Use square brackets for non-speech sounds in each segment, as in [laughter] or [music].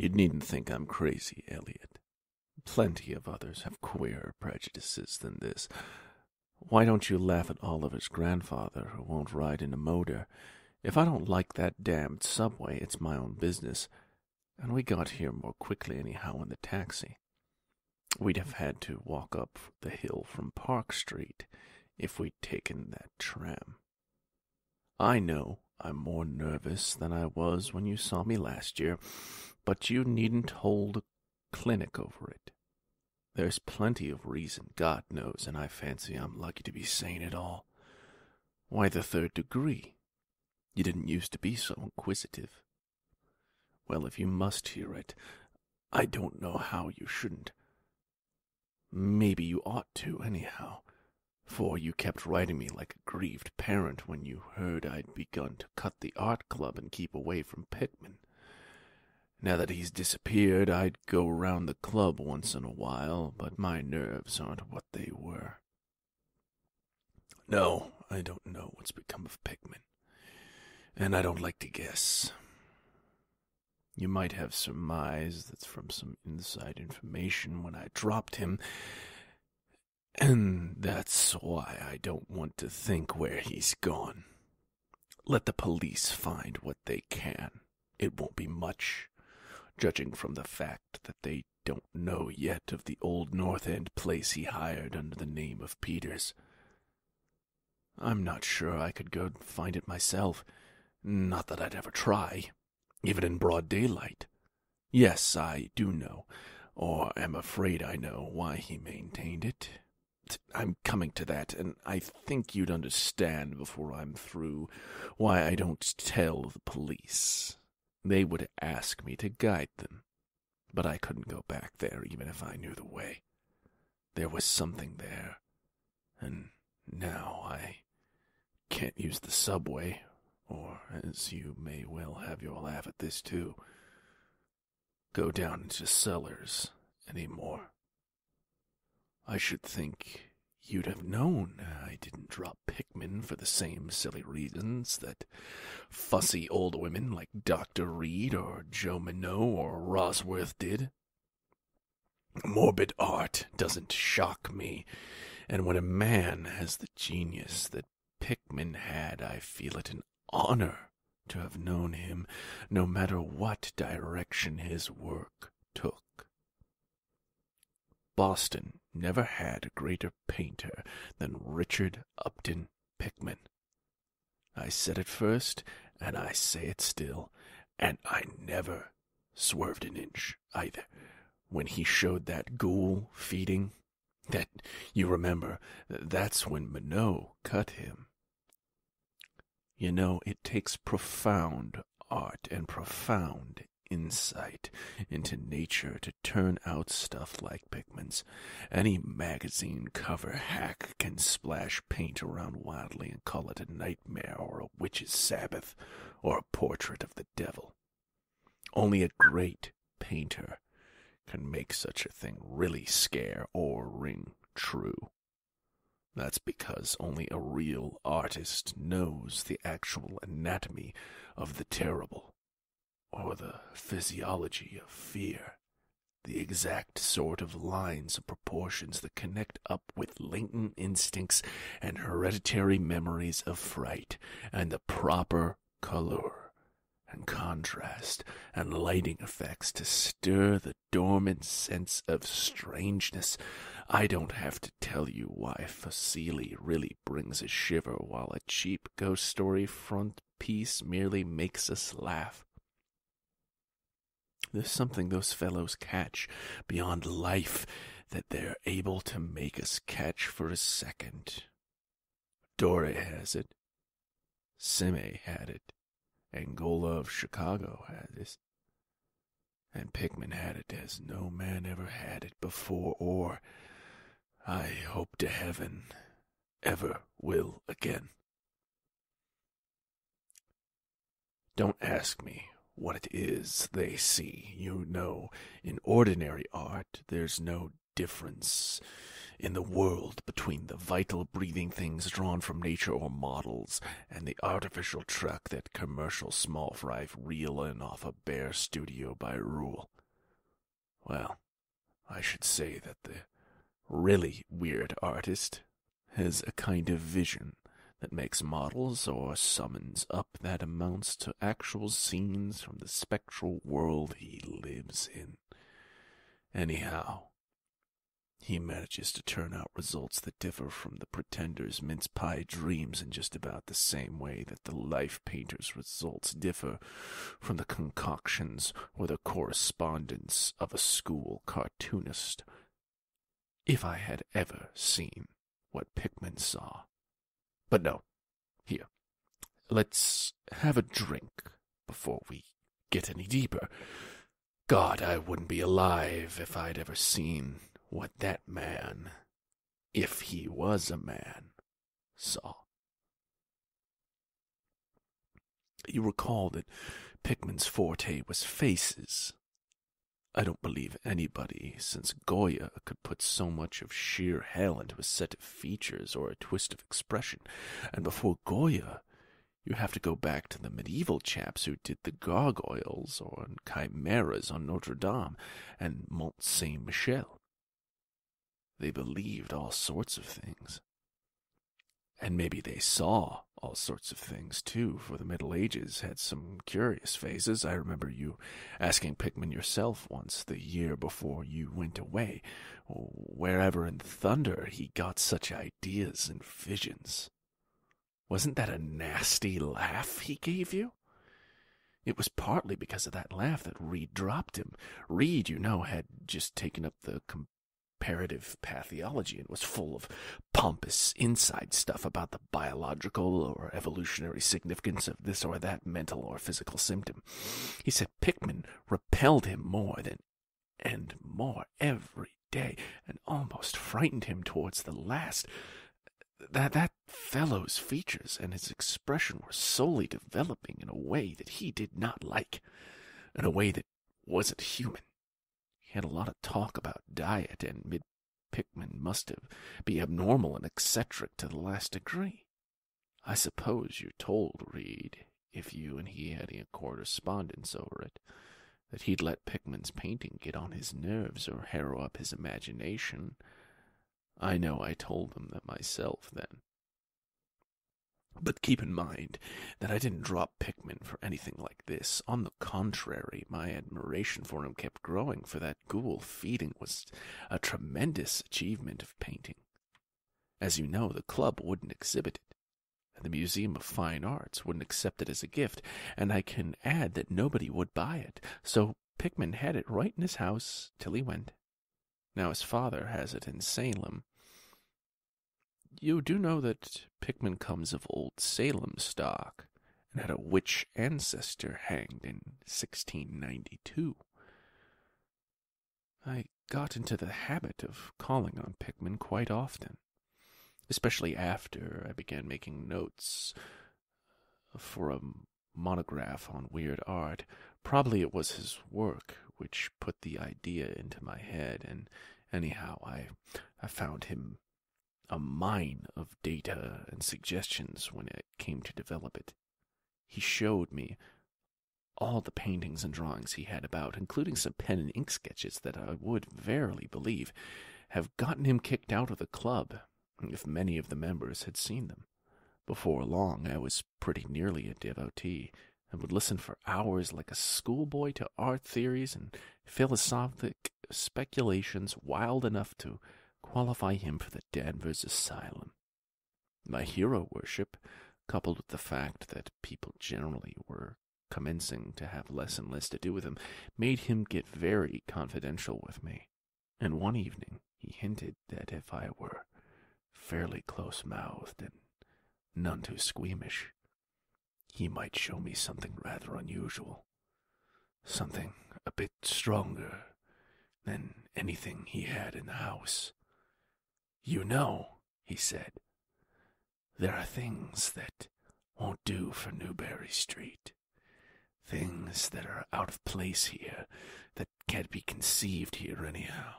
You needn't think I'm crazy, Elliot. Plenty of others have queerer prejudices than this. Why don't you laugh at Oliver's grandfather, who won't ride in a motor? If I don't like that damned subway, it's my own business. And we got here more quickly anyhow in the taxi. We'd have had to walk up the hill from Park Street if we'd taken that tram. I know I'm more nervous than I was when you saw me last year, but you needn't hold a clinic over it. There's plenty of reason, God knows, and I fancy I'm lucky to be sane at all. Why the third degree? You didn't used to be so inquisitive. Well, if you must hear it, I don't know how you shouldn't. Maybe you ought to, anyhow, for you kept writing me like a grieved parent when you heard I'd begun to cut the art club and keep away from Pickman. Now that he's disappeared, I'd go round the club once in a while, but my nerves aren't what they were. No, I don't know what's become of Pickman, and I don't like to guess. You might have surmised that's from some inside information when I dropped him, and that's why I don't want to think where he's gone. Let the police find what they can. It won't be much judging from the fact that they don't know yet of the old North End place he hired under the name of Peters. I'm not sure I could go find it myself. Not that I'd ever try, even in broad daylight. Yes, I do know, or am afraid I know, why he maintained it. I'm coming to that, and I think you'd understand before I'm through why I don't tell the police. They would ask me to guide them, but I couldn't go back there even if I knew the way. There was something there, and now I can't use the subway, or, as you may well have your laugh at this too, go down into cellars any more. I should think You'd have known uh, I didn't drop Pickman for the same silly reasons that fussy old women like Dr. Reid or Joe Minot or Bosworth did. Morbid art doesn't shock me, and when a man has the genius that Pickman had, I feel it an honor to have known him, no matter what direction his work took. Boston never had a greater painter than Richard Upton Pickman. I said it first, and I say it still, and I never swerved an inch either. When he showed that ghoul feeding, that you remember, that's when Minot cut him. You know, it takes profound art and profound insight into nature to turn out stuff like Pickman's. Any magazine cover hack can splash paint around wildly and call it a nightmare or a witch's sabbath or a portrait of the devil. Only a great painter can make such a thing really scare or ring true. That's because only a real artist knows the actual anatomy of the terrible or the physiology of fear, the exact sort of lines and proportions that connect up with latent instincts and hereditary memories of fright, and the proper color and contrast and lighting effects to stir the dormant sense of strangeness. I don't have to tell you why Fuseli really brings a shiver while a cheap ghost story front piece merely makes us laugh. There's something those fellows catch beyond life that they're able to make us catch for a second. Dore has it. Sime had it. Angarola of Chicago had it. And Pickman had it as no man ever had it before, or, I hope to heaven, ever will again. Don't ask me what it is they see. You know, in ordinary art, there's no difference in the world between the vital breathing things drawn from nature or models and the artificial truck that commercial small fry reel in off a bare studio by rule. Well, I should say that the really weird artist has a kind of vision that makes models or summons up that amounts to actual scenes from the spectral world he lives in. Anyhow, he manages to turn out results that differ from the pretender's mince pie dreams in just about the same way that the life painter's results differ from the concoctions or the correspondence of a school cartoonist. If I had ever seen what Pickman saw. But no, here, let's have a drink before we get any deeper. God, I wouldn't be alive if I'd ever seen what that man, if he was a man, saw. You recall that Pickman's forte was faces. I don't believe anybody since Goya could put so much of sheer hell into a set of features or a twist of expression, and before Goya, you have to go back to the medieval chaps who did the gargoyles or chimeras on Notre Dame and Mont Saint Michel. They believed all sorts of things. And maybe they saw all sorts of things too, for the Middle Ages had some curious phases. I remember you asking Pickman yourself once, the year before you went away, wherever in thunder he got such ideas and visions. Wasn't that a nasty laugh he gave you? It was partly because of that laugh that Reid dropped him. Reid, you know, had just taken up the comparative pathology and was full of pompous inside stuff about the biological or evolutionary significance of this or that mental or physical symptom. He said Pickman repelled him more than and more every day and almost frightened him towards the last. That that fellow's features and his expression were slowly developing in a way that he did not like, in a way that wasn't human. He had a lot of talk about diet, and Mid Pickman must have be abnormal and eccentric to the last degree. I suppose you told Reid, if you and he had any correspondence over it, that he'd let Pickman's painting get on his nerves or harrow up his imagination. I know I told him that myself then. But keep in mind that I didn't drop Pickman for anything like this. On the contrary, my admiration for him kept growing, for that ghoul feeding was a tremendous achievement of painting. As you know, the club wouldn't exhibit it, and the Museum of Fine Arts wouldn't accept it as a gift, and I can add that nobody would buy it, so Pickman had it right in his house till he went. Now his father has it in Salem, you do know that Pickman comes of old Salem stock and had a witch ancestor hanged in 1692. I got into the habit of calling on Pickman quite often, especially after I began making notes for a monograph on weird art. Probably it was his work which put the idea into my head, and anyhow, I, I found him a mine of data and suggestions when it came to develop it. He showed me all the paintings and drawings he had about, including some pen and ink sketches that I would verily believe have gotten him kicked out of the club, if many of the members had seen them. Before long, I was pretty nearly a devotee, and would listen for hours like a schoolboy to art theories and philosophic speculations wild enough to qualify him for the Danvers Asylum. My hero worship, coupled with the fact that people generally were commencing to have less and less to do with him, made him get very confidential with me. And one evening he hinted that if I were fairly close mouthed and none too squeamish, he might show me something rather unusual. Something a bit stronger than anything he had in the house. You know, he said, there are things that won't do for Newbury Street. Things that are out of place here, that can't be conceived here anyhow.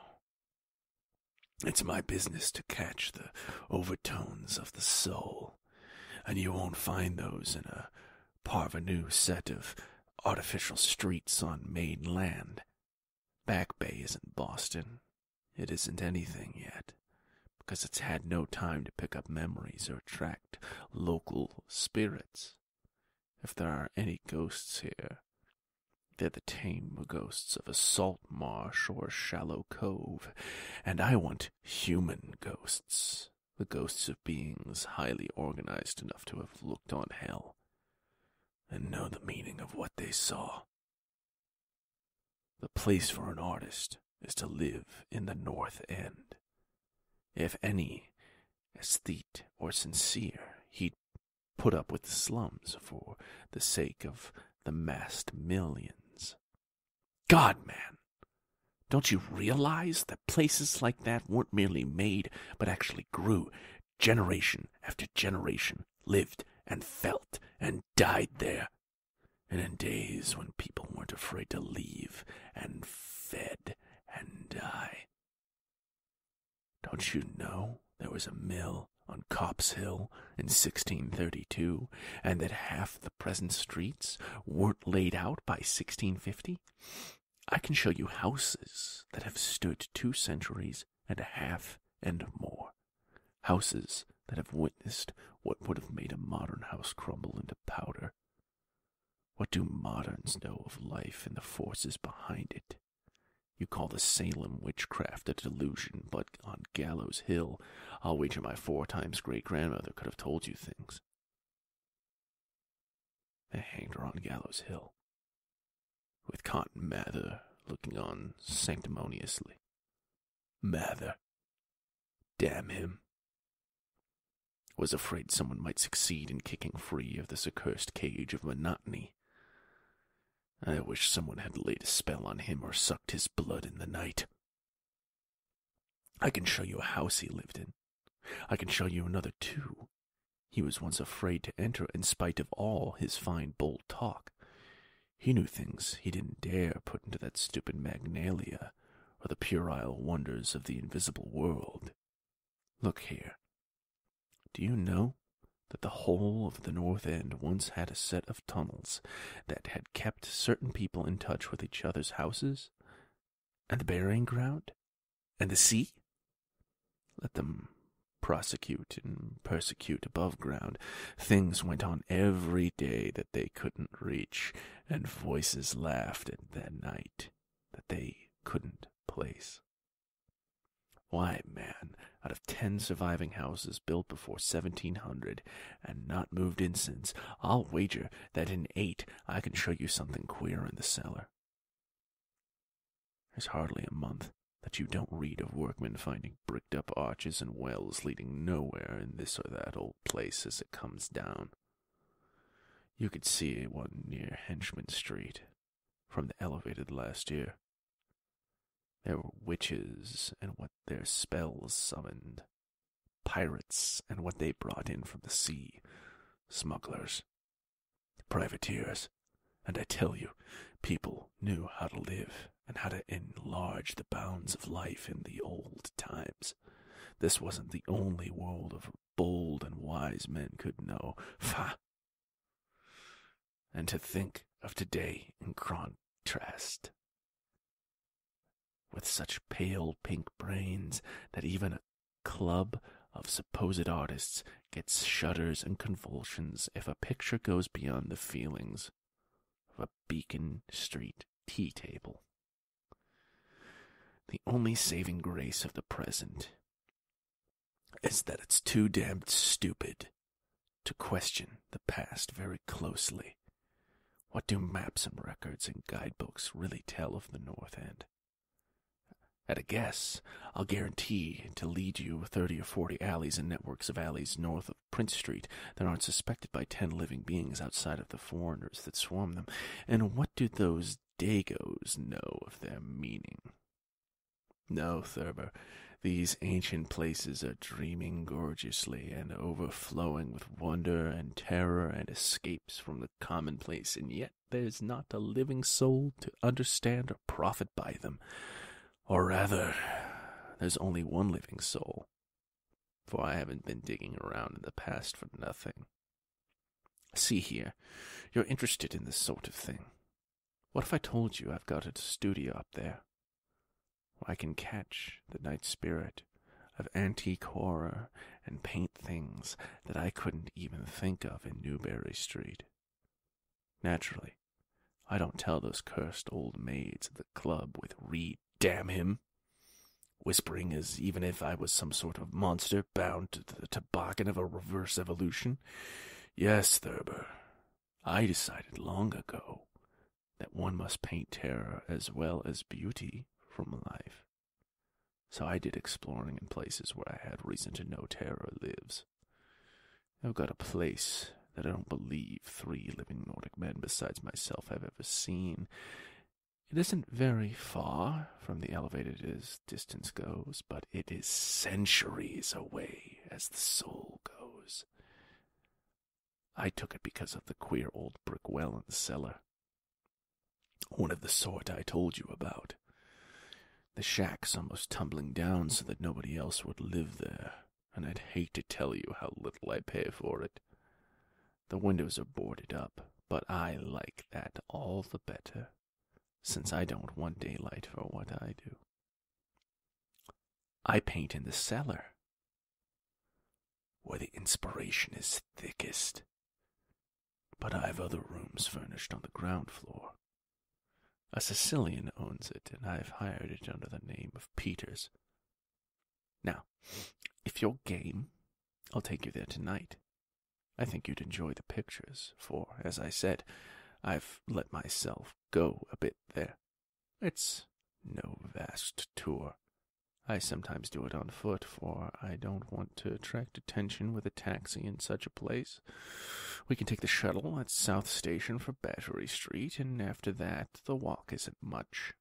It's my business to catch the overtones of the soul, and you won't find those in a parvenu set of artificial streets on Main Land. Back Bay isn't Boston. It isn't anything yet, because it's had no time to pick up memories or attract local spirits. If there are any ghosts here, they're the tame ghosts of a salt marsh or shallow cove, and I want human ghosts, the ghosts of beings highly organized enough to have looked on hell and know the meaning of what they saw. The place for an artist is to live in the North End. If any aesthete or sincere, he'd put up with the slums for the sake of the massed millions. God, man! Don't you realize that places like that weren't merely made, but actually grew, generation after generation, lived and felt and died there. And in days when people weren't afraid to leave and fed and die. Don't you know there was a mill on Copp's Hill in 1632, and that half the present streets weren't laid out by 1650? I can show you houses that have stood two centuries and a half and more. Houses that have witnessed what would have made a modern house crumble into powder. What do moderns know of life and the forces behind it? You call the Salem witchcraft a delusion, but on Gallows Hill, I'll wager my four times great grandmother could have told you things. They hanged her on Gallows Hill, with Cotton Mather looking on sanctimoniously. Mather, damn him, was afraid someone might succeed in kicking free of this accursed cage of monotony. I wish someone had laid a spell on him or sucked his blood in the night. I can show you a house he lived in. I can show you another, too. He was once afraid to enter in spite of all his fine, bold talk. He knew things he didn't dare put into that stupid Magnalia or the puerile wonders of the invisible world. Look here. Do you know that the whole of the North End once had a set of tunnels that had kept certain people in touch with each other's houses, and the burying ground, and the sea? Let them prosecute and persecute above ground. Things went on every day that they couldn't reach, and voices laughed at that night that they couldn't place. Why, man, out of ten surviving houses built before 1700 and not moved in since, I'll wager that in eight I can show you something queer in the cellar. There's hardly a month that you don't read of workmen finding bricked up arches and wells leading nowhere in this or that old place as it comes down. You could see one near Henchman Street from the elevated last year. There were witches and what their spells summoned, pirates and what they brought in from the sea, smugglers, privateers, and I tell you, people knew how to live and how to enlarge the bounds of life in the old times. This wasn't the only world of bold and wise men could know. Fa! And to think of today in contrast with such pale pink brains that even a club of supposed artists gets shudders and convulsions if a picture goes beyond the feelings of a Beacon Street tea table. The only saving grace of the present is that it's too damned stupid to question the past very closely. What do maps and records and guidebooks really tell of the North End? At a guess, I'll guarantee to lead you 30 or 40 alleys and networks of alleys north of Prince Street that aren't suspected by 10 living beings outside of the foreigners that swarm them. And what do those Dagos know of their meaning? No, Thurber, these ancient places are dreaming gorgeously and overflowing with wonder and terror and escapes from the commonplace, and yet there's not a living soul to understand or profit by them. Or rather, there's only one living soul, for I haven't been digging around in the past for nothing. See here, you're interested in this sort of thing. What if I told you I've got a studio up there? I can catch the night spirit of antique horror and paint things that I couldn't even think of in Newbury Street. Naturally, I don't tell those cursed old maids at the club with Reid, damn him, whispering as even if I was some sort of monster bound to the toboggan of a reverse evolution. Yes, Thurber, I decided long ago that one must paint terror as well as beauty from life. So I did exploring in places where I had reason to know terror lives. I've got a place that I don't believe three living Nordic men besides myself have ever seen. It isn't very far from the elevated as distance goes, but it is centuries away as the soul goes. I took it because of the queer old brick well in the cellar. One of the sort I told you about. The shack's almost tumbling down so that nobody else would live there, and I'd hate to tell you how little I pay for it. The windows are boarded up, but I like that all the better, since I don't want daylight for what I do. I paint in the cellar, where the inspiration is thickest, but I've other rooms furnished on the ground floor. A Sicilian owns it, and I've hired it under the name of Peters. Now, if you're game, I'll take you there tonight. I think you'd enjoy the pictures, for, as I said, I've let myself go a bit there. It's no vast tour. I sometimes do it on foot, for I don't want to attract attention with a taxi in such a place. We can take the shuttle at South Station for Battery Street, and after that the walk isn't much.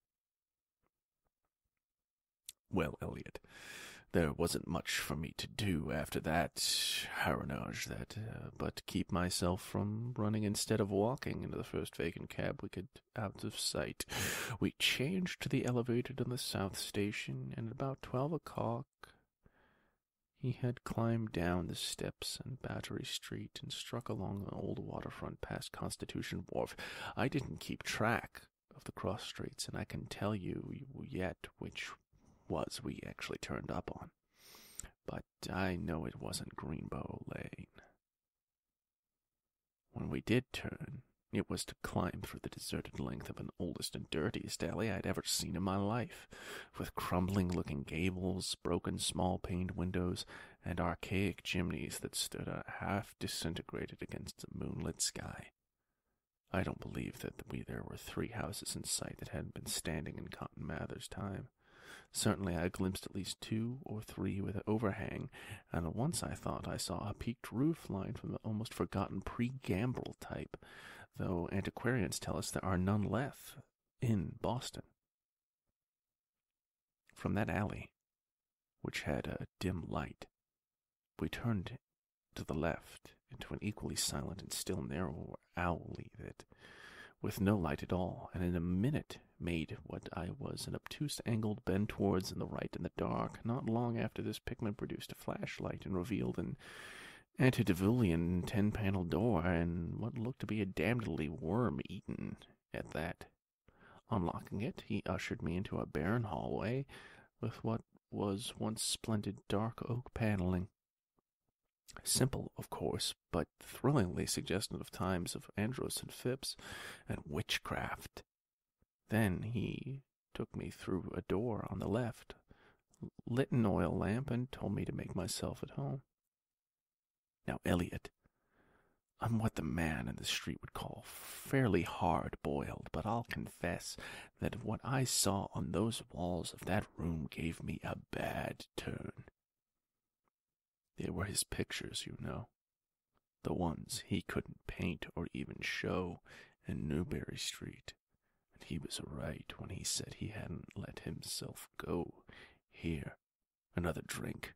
Well, Elliot, there wasn't much for me to do after that harangue that, uh, but keep myself from running instead of walking into the first vacant cab we could out of sight. We changed to the elevated in the South Station, and at about twelve o'clock he had climbed down the steps on Battery Street and struck along the old waterfront past Constitution Wharf. I didn't keep track of the cross streets, and I can tell you yet which was we actually turned up on. But I know it wasn't Greenough Lane. When we did turn, it was to climb through the deserted length of an oldest and dirtiest alley I'd ever seen in my life, with crumbling looking gables, broken small paned windows, and archaic chimneys that stood half disintegrated against the moonlit sky. I don't believe that we there were three houses in sight that hadn't been standing in Cotton Mather's time. Certainly I glimpsed at least two or three with an overhang, and once I thought I saw a peaked roof line from the almost forgotten pre-gambrel type though antiquarians tell us there are none left in Boston. From that alley, which had a dim light, we turned to the left into an equally silent and still narrower alley that, with no light at all, and in a minute made what I was an obtuse angled bend towards in the right in the dark. Not long after this, Pickman produced a flashlight and revealed an antediluvian ten panel door and what looked to be a damnedly worm eaten at that. Unlocking it, he ushered me into a barren hallway with what was once splendid dark oak paneling. Simple, of course, but thrillingly suggestive of times of Andros and Phipps and witchcraft. Then he took me through a door on the left, lit an oil lamp, and told me to make myself at home. Now, Elliot, I'm what the man in the street would call fairly hard boiled, but I'll confess that what I saw on those walls of that room gave me a bad turn. They were his pictures, you know. The ones he couldn't paint or even show in Newbury Street. He was right when he said he hadn't let himself go. Here, another drink.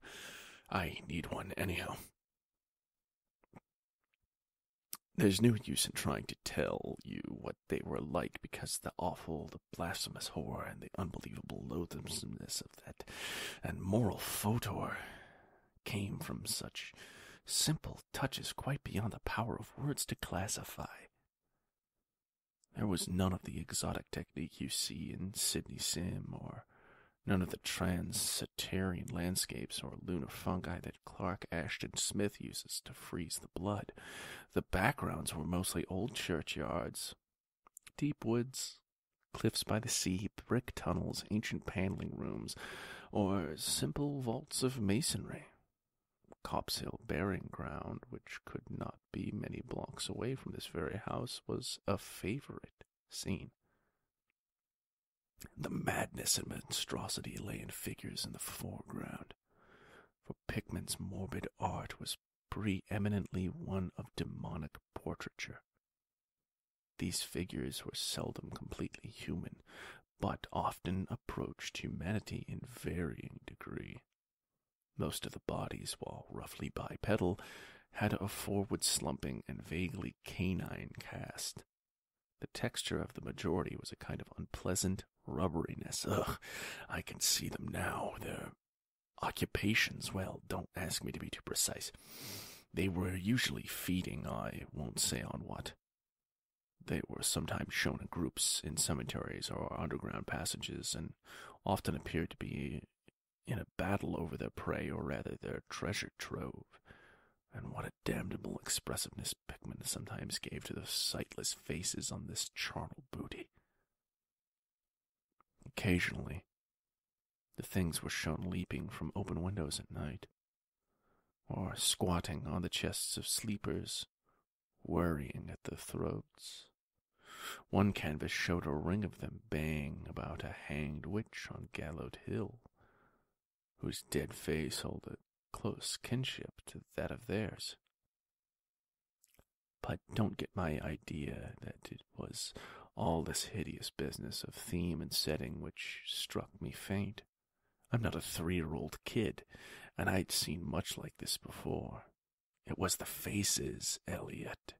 I need one anyhow. There's no use in trying to tell you what they were like because the awful, the blasphemous horror, and the unbelievable loathsomeness of that and moral photor came from such simple touches quite beyond the power of words to classify. There was none of the exotic technique you see in Sidney Sime or None of the trans-Saharan landscapes or lunar fungi that Clark Ashton Smith uses to freeze the blood. The backgrounds were mostly old churchyards, deep woods, cliffs by the sea, brick tunnels, ancient paneling rooms, or simple vaults of masonry. Copp's Hill burying ground, which could not be many blocks away from this very house, was a favorite scene. The madness and monstrosity lay in figures in the foreground, for Pickman's morbid art was preeminently one of demonic portraiture. These figures were seldom completely human, but often approached humanity in varying degree. Most of the bodies, while roughly bipedal, had a forward slumping and vaguely canine cast. The texture of the majority was a kind of unpleasant rubberiness. Ugh, I can see them now. Their occupations, well, don't ask me to be too precise. They were usually feeding, I won't say on what. They were sometimes shown in groups in cemeteries or underground passages, and often appeared to be in a battle over their prey, or rather their treasure trove. And what a damnable expressiveness Pickman sometimes gave to the sightless faces on this charnel booty. Occasionally, the things were shown leaping from open windows at night, or squatting on the chests of sleepers, worrying at their throats. One canvas showed a ring of them baying about a hanged witch on Gallows Hill, whose dead face held a close kinship to that of theirs. But don't get my idea that it was all this hideous business of theme and setting which struck me faint. I'm not a three year old kid, and I'd seen much like this before. It was the faces, Elliot.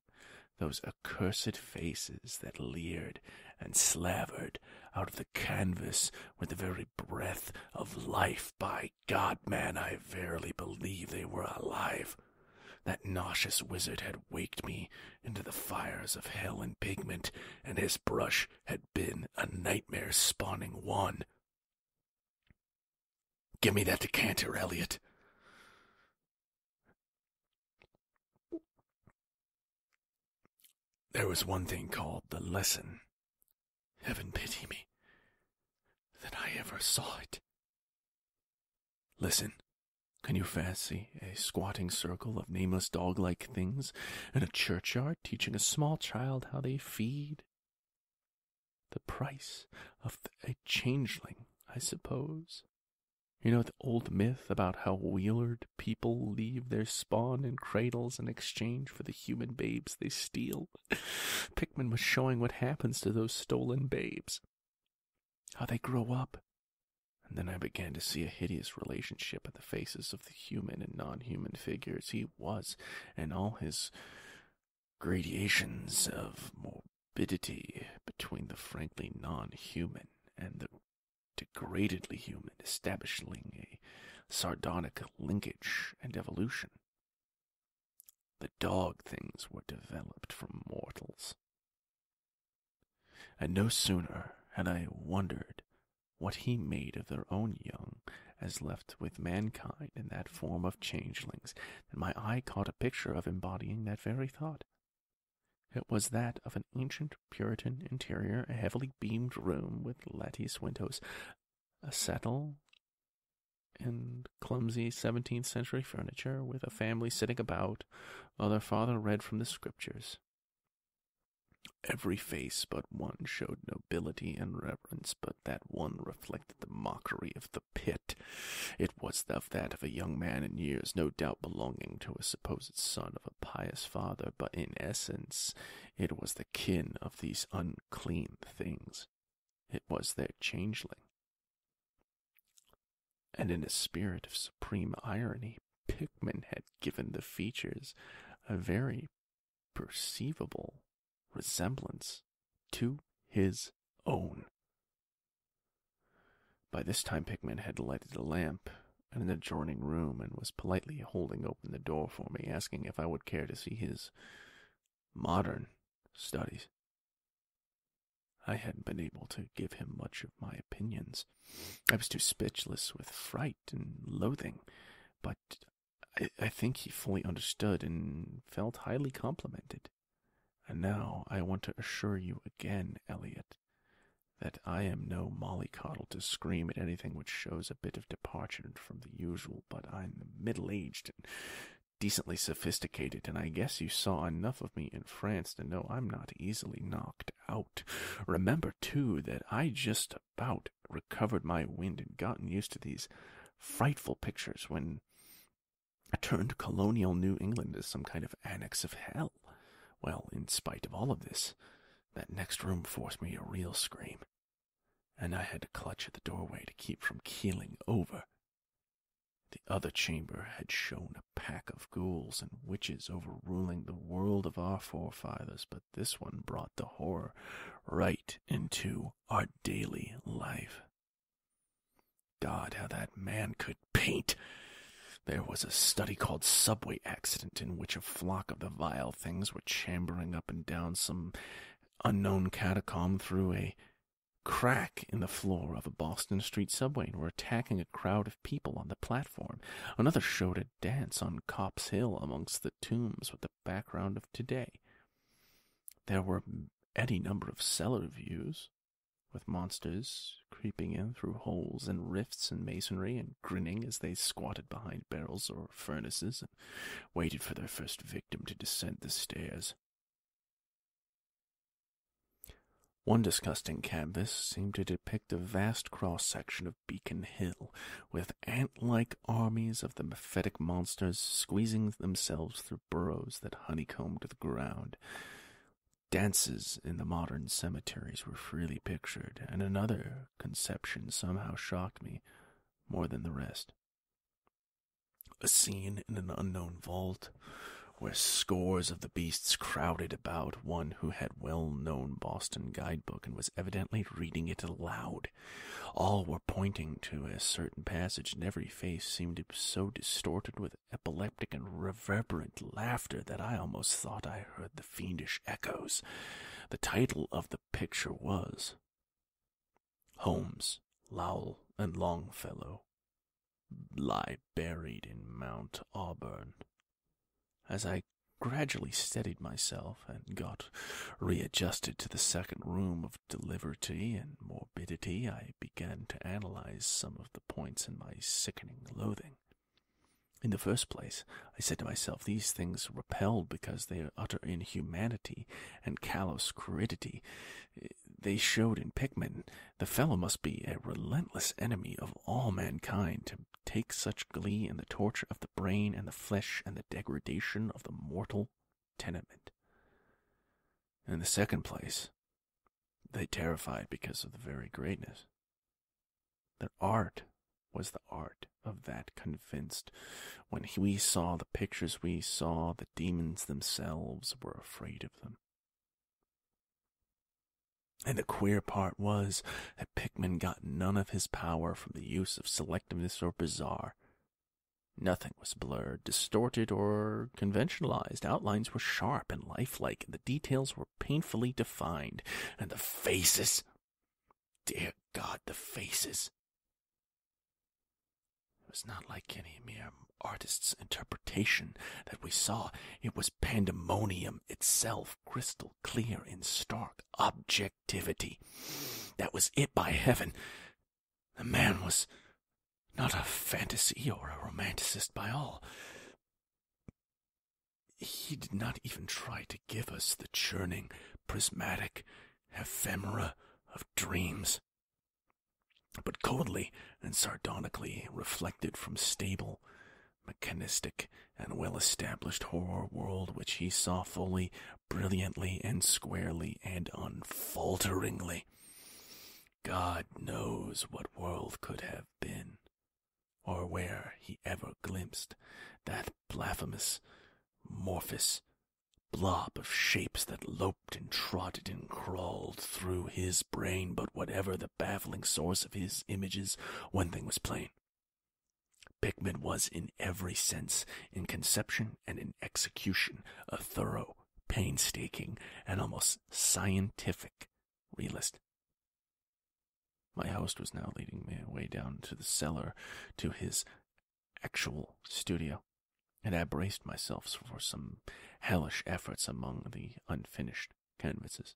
Those accursed faces that leered and slavered out of the canvas with the very breath of life. By God, man, I verily believe they were alive. That nauseous wizard had waked me into the fires of hell in pigment, and his brush had been a nightmare spawning one. Give me that decanter, Elliot. There was one thing called the lesson. Heaven pity me that I ever saw it. Listen. Can you fancy a squatting circle of nameless dog like things in a churchyard teaching a small child how they feed? The price of a changeling, I suppose. You know the old myth about how wheelered people leave their spawn in cradles in exchange for the human babes they steal? [laughs] Pickman was showing what happens to those stolen babes. How they grow up and then I began to see a hideous relationship in the faces of the human and non human figures he was, and all his gradations of morbidity between the frankly non human and the degradedly human, establishing a sardonic linkage and evolution. The dog things were developed from mortals. And no sooner had I wondered what he made of their own young as left with mankind in that form of changelings, than my eye caught a picture of embodying that very thought. It was that of an ancient Puritan interior, a heavily beamed room with lattice windows, a settle, and clumsy 17th century furniture, with a family sitting about while their father read from the scriptures. Every face but one showed nobility and reverence, but that one reflected the mockery of the pit. It was of that of a young man in years, no doubt belonging to a supposed son of a pious father, but in essence it was the kin of these unclean things. It was their changeling. And in a spirit of supreme irony, Pickman had given the features a very perceivable resemblance to his own. By this time, Pickman had lighted a lamp in an adjoining room and was politely holding open the door for me, asking if I would care to see his modern studies. I hadn't been able to give him much of my opinions. I was too speechless with fright and loathing, but I, I think he fully understood and felt highly complimented. And now I want to assure you again, Elliot, that I am no mollycoddle to scream at anything which shows a bit of departure from the usual, but I'm middle aged and decently sophisticated, and I guess you saw enough of me in France to know I'm not easily knocked out. Remember, too, that I just about recovered my wind and gotten used to these frightful pictures when I turned colonial New England as some kind of annex of hell. Well, in spite of all of this, that next room forced me a real scream, and I had to clutch at the doorway to keep from keeling over. The other chamber had shown a pack of ghouls and witches overruling the world of our forefathers, but this one brought the horror right into our daily life. God, how that man could paint! There was a study called Subway Accident in which a flock of the vile things were chambering up and down some unknown catacomb through a crack in the floor of a Boston street subway and were attacking a crowd of people on the platform. Another showed a dance on Copp's Hill amongst the tombs with the background of today. There were any number of cellar views, with monsters creeping in through holes and rifts in masonry and grinning as they squatted behind barrels or furnaces and waited for their first victim to descend the stairs. One disgusting canvas seemed to depict a vast cross section of Beacon Hill, with ant like armies of the mephitic monsters squeezing themselves through burrows that honeycombed the ground. Dances in the modern cemeteries were freely pictured, and another conception somehow shocked me more than the rest. A scene in an unknown vault, where scores of the beasts crowded about one who had well known Boston guidebook and was evidently reading it aloud. All were pointing to a certain passage, and every face seemed so distorted with epileptic and reverberant laughter that I almost thought I heard the fiendish echoes. The title of the picture was Holmes, Lowell, and Longfellow lie buried in Mount Auburn. As I gradually steadied myself and got readjusted to the second room of delivery and morbidity, I began to analyze some of the points in my sickening loathing. In the first place, I said to myself, these things repelled because they utter inhumanity and callous crudity. They showed in Pickman the fellow must be a relentless enemy of all mankind to take such glee in the torture of the brain and the flesh and the degradation of the mortal tenement. In the second place, they terrified because of the very greatness. Their art was the art of that convinced. When we saw the pictures we saw, the demons themselves were afraid of them. And the queer part was that Pickman got none of his power from the use of selectiveness or bizarre. Nothing was blurred, distorted, or conventionalized. Outlines were sharp and lifelike, and the details were painfully defined. And the faces! Dear God, the faces! It was not like any mere artist's interpretation that we saw. It was pandemonium itself, crystal clear in stark objectivity. That was it, by heaven. The man was not a fantasy or a romanticist by all. He did not even try to give us the churning, prismatic ephemera of dreams but coldly and sardonically reflected from stable, mechanistic, and well established horror world which he saw fully, brilliantly, and squarely, and unfalteringly. God knows what world could have been, or where he ever glimpsed that blasphemous, morphous, blob of shapes that loped and trotted and crawled through his brain, but whatever the baffling source of his images, one thing was plain. Pickman was, in every sense, in conception and in execution, a thorough, painstaking, and almost scientific realist. My host was now leading me away down to the cellar to his actual studio and I braced myself for some hellish efforts among the unfinished canvases.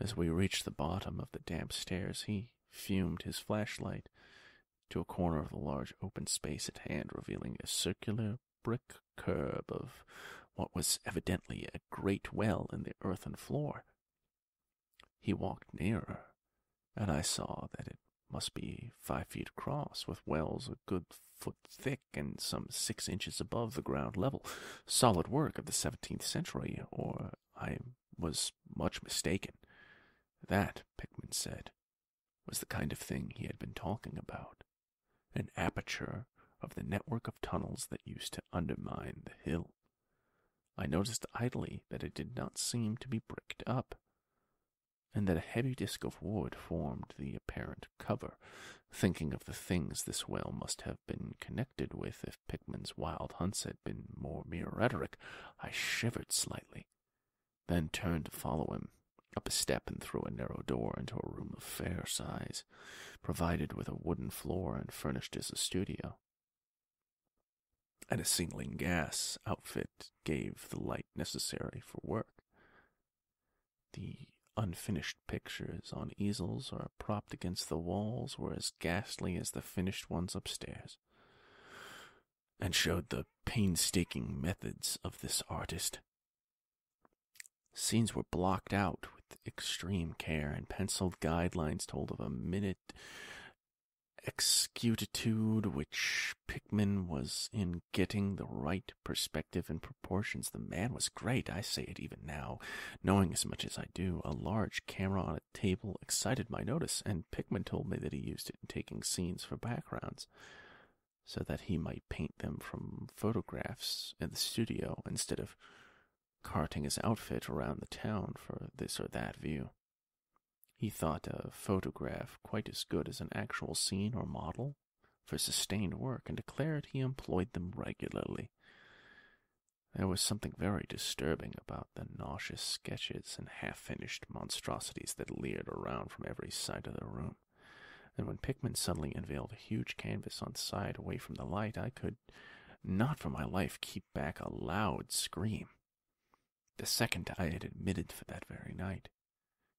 As we reached the bottom of the damp stairs, he fumed his flashlight to a corner of the large open space at hand, revealing a circular brick curb of what was evidently a great well in the earthen floor. He walked nearer, and I saw that it must be five feet across, with wells a good foot thick and some six inches above the ground level. Solid work of the seventeenth century, or I was much mistaken. That, Pickman said, was the kind of thing he had been talking about. An aperture of the network of tunnels that used to undermine the hill. I noticed idly that it did not seem to be bricked up and that a heavy disk of wood formed the apparent cover, thinking of the things this well must have been connected with if Pickman's wild hunts had been more mere rhetoric, I shivered slightly, then turned to follow him, up a step and through a narrow door into a room of fair size, provided with a wooden floor and furnished as a studio. And a ceiling gas outfit gave the light necessary for work. The Unfinished pictures on easels or propped against the walls were as ghastly as the finished ones upstairs, and showed the painstaking methods of this artist. Scenes were blocked out with extreme care, and penciled guidelines told of a minute executitude which Pickman was in getting the right perspective and proportions. The man was great, I say it even now, knowing as much as I do. A large camera on a table excited my notice, and Pickman told me that he used it in taking scenes for backgrounds, so that he might paint them from photographs in the studio instead of carting his outfit around the town for this or that view. He thought a photograph quite as good as an actual scene or model for sustained work and declared he employed them regularly. There was something very disturbing about the nauseous sketches and half finished monstrosities that leered around from every side of the room. And when Pickman suddenly unveiled a huge canvas on side away from the light, I could not for my life keep back a loud scream. The second I had admitted for that very night.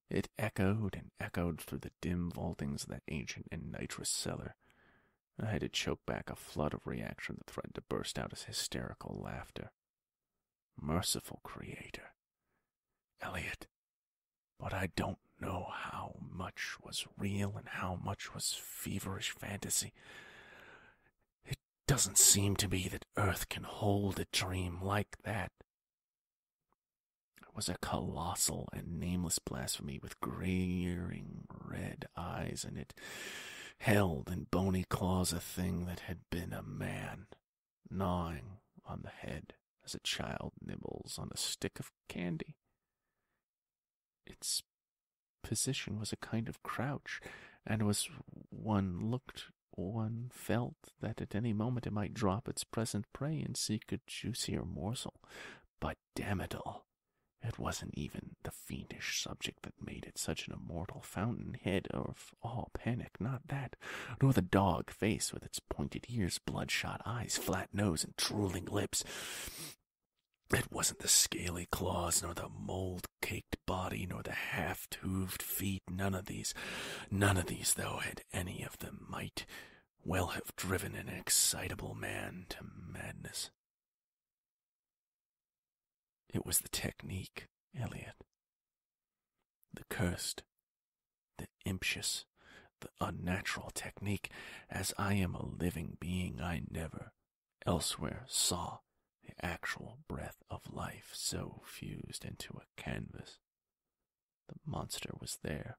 It echoed and echoed through the dim vaultings of that ancient and nitrous cellar. I had to choke back a flood of reaction that threatened to burst out as hysterical laughter. Merciful Creator. Eliot, but I don't know how much was real and how much was feverish fantasy. It doesn't seem to me that Earth can hold a dream like that was a colossal and nameless blasphemy with glaring red eyes, and it held in bony claws a thing that had been a man, gnawing on the head as a child nibbles on a stick of candy. Its position was a kind of crouch, and was one looked, one felt that at any moment it might drop its present prey and seek a juicier morsel. But damn it all, it wasn't even the fiendish subject that made it such an immortal fountainhead of all panic, not that, nor the dog face with its pointed ears, bloodshot eyes, flat nose, and drooling lips. It wasn't the scaly claws, nor the mold-caked body, nor the half-hooved feet. None of these, none of these, though, had any of them might well have driven an excitable man to madness. It was the technique, Eliot. The cursed, the impious, the unnatural technique. As I am a living being, I never elsewhere saw the actual breath of life so fused into a canvas. The monster was there.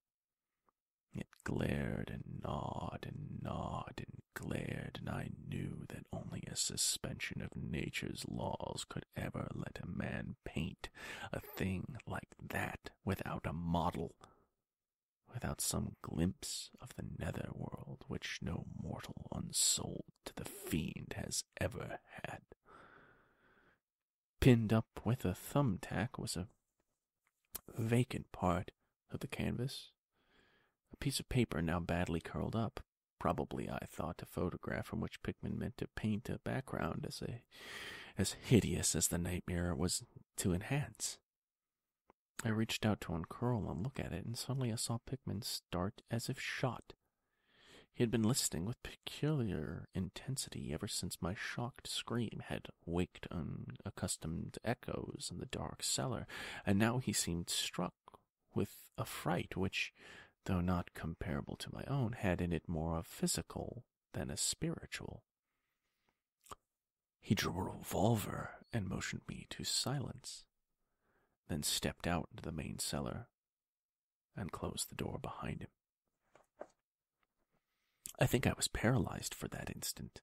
It glared and gnawed and gnawed and glared, and I knew that only a suspension of nature's laws could ever let a man paint a thing like that without a model, without some glimpse of the nether world which no mortal unsold to the fiend has ever had. Pinned up with a thumbtack was a vacant part of the canvas, a piece of paper now badly curled up, Probably, I thought, a photograph from which Pickman meant to paint a background as a, as hideous as the nightmare was to enhance. I reached out to uncurl and look at it, and suddenly I saw Pickman start as if shot. He had been listening with peculiar intensity ever since my shocked scream had waked unaccustomed echoes in the dark cellar, and now he seemed struck with a fright which though not comparable to my own, had in it more of physical than a spiritual. He drew a revolver and motioned me to silence, then stepped out into the main cellar and closed the door behind him. I think I was paralyzed for that instant.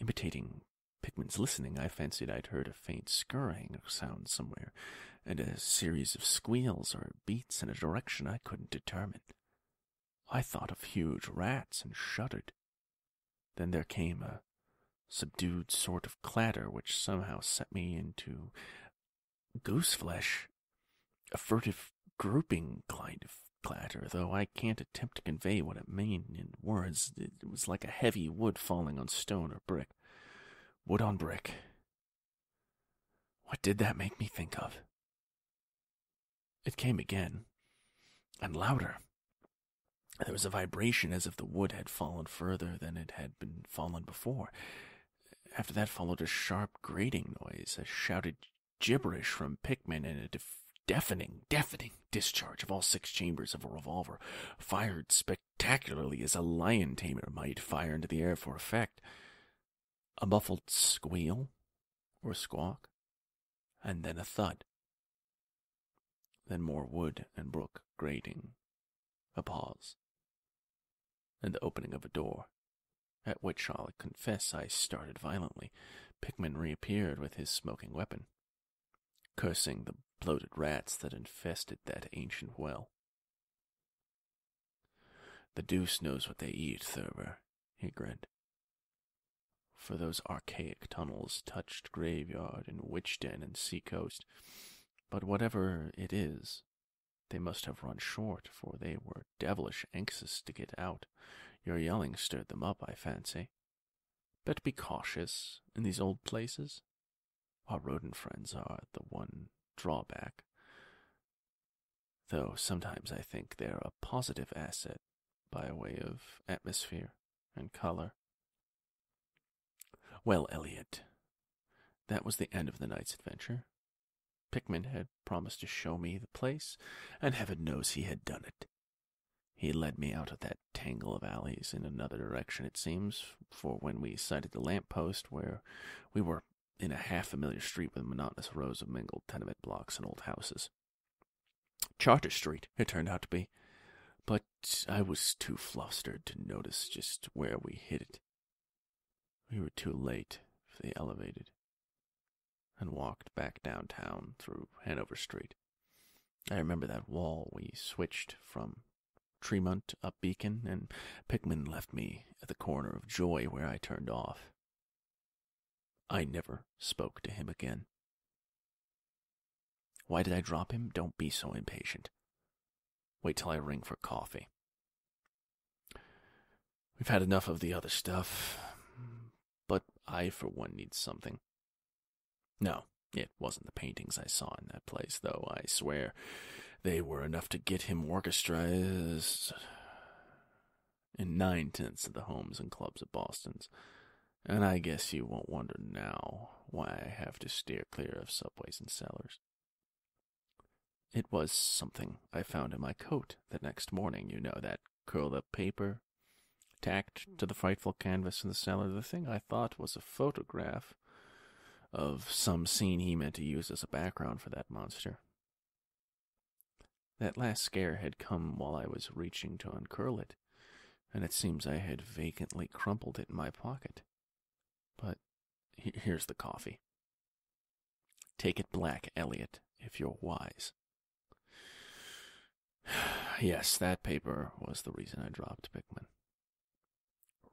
Imitating Pickman's listening, I fancied I'd heard a faint scurrying sound somewhere, and a series of squeals or beats in a direction I couldn't determine. I thought of huge rats and shuddered. Then there came a subdued sort of clatter which somehow set me into goose flesh, a furtive grouping kind of clatter, though I can't attempt to convey what it meant in words. It was like a heavy wood falling on stone or brick. Wood on brick. What did that make me think of? It came again, and louder. There was a vibration as if the wood had fallen further than it had been fallen before. After that followed a sharp grating noise, a shouted gibberish from Pickman, and a def- deafening, deafening discharge of all six chambers of a revolver, fired spectacularly as a lion tamer might fire into the air for effect. A muffled squeal or squawk, and then a thud. Then more wood and brook grating. A pause and the opening of a door, at which I'll confess I started violently. Pickman reappeared with his smoking weapon, cursing the bloated rats that infested that ancient well. The deuce knows what they eat, Thurber, he grinned. For those archaic tunnels touched graveyard and witch den and seacoast. But whatever it is, they must have run short, for they were devilish anxious to get out. Your yelling stirred them up, I fancy. But be cautious in these old places. Our rodent friends are the one drawback. Though sometimes I think they're a positive asset by way of atmosphere and color. Well, Eliot, that was the end of the night's adventure. Pickman had promised to show me the place, and heaven knows he had done it. He led me out of that tangle of alleys in another direction, it seems, for when we sighted the lamp post where we were in a half familiar street with monotonous rows of mingled tenement blocks and old houses. Charter Street, it turned out to be, but I was too flustered to notice just where we hit it. We were too late for the elevated and walked back downtown through Hanover Street. I remember that wall we switched from Tremont up Beacon, and Pickman left me at the corner of Joy where I turned off. I never spoke to him again. Why did I drop him? Don't be so impatient. Wait till I ring for coffee. We've had enough of the other stuff, I, for one, need something. No, it wasn't the paintings I saw in that place, though I swear they were enough to get him orchestras in nine tenths of the homes and clubs of Boston's. And I guess you won't wonder now why I have to steer clear of subways and cellars. It was something I found in my coat the next morning, you know, that curled up paper tacked to the frightful canvas in the cellar. The thing I thought was a photograph of some scene he meant to use as a background for that monster. That last scare had come while I was reaching to uncurl it, and it seems I had vacantly crumpled it in my pocket. But here's the coffee. Take it black, Eliot, if you're wise. [sighs] yes, that paper was the reason I dropped Pickman.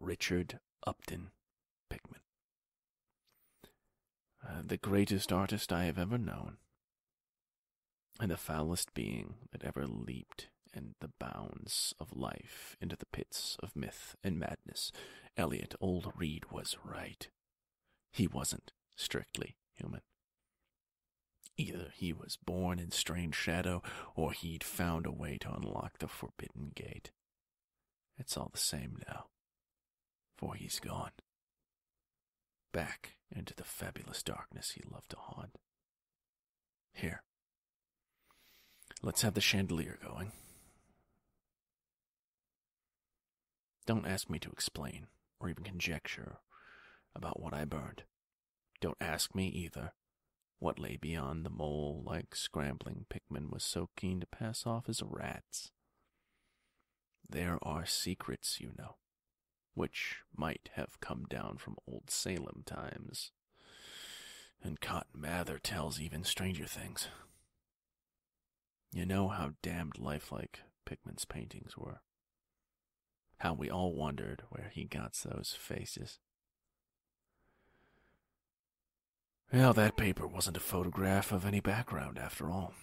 Richard Upton Pickman. Uh, the greatest artist I have ever known, and the foulest being that ever leaped in the bounds of life into the pits of myth and madness. Eliot, old Reid was right. He wasn't strictly human. Either he was born in strange shadow, or he'd found a way to unlock the forbidden gate. It's all the same now, for he's gone. Back into the fabulous darkness he loved to haunt. Here. Let's have the chandelier going. Don't ask me to explain, or even conjecture, about what I burned. Don't ask me either what lay beyond the mole like scrambling Pickman was so keen to pass off as rats. There are secrets, you know, which might have come down from old Salem times. And Cotton Mather tells even stranger things. You know how damned lifelike Pickman's paintings were. How we all wondered where he got those faces. Well, that paper wasn't a photograph of any background after all.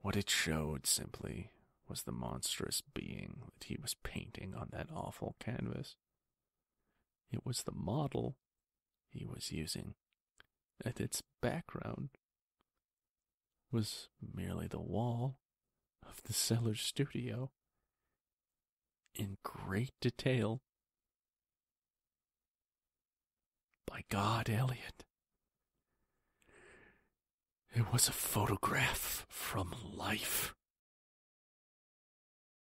What it showed simply was the monstrous being that he was painting on that awful canvas. It was the model he was using, and its background was merely the wall of the cellar studio in great detail. By God, Eliot. It was a photograph from life.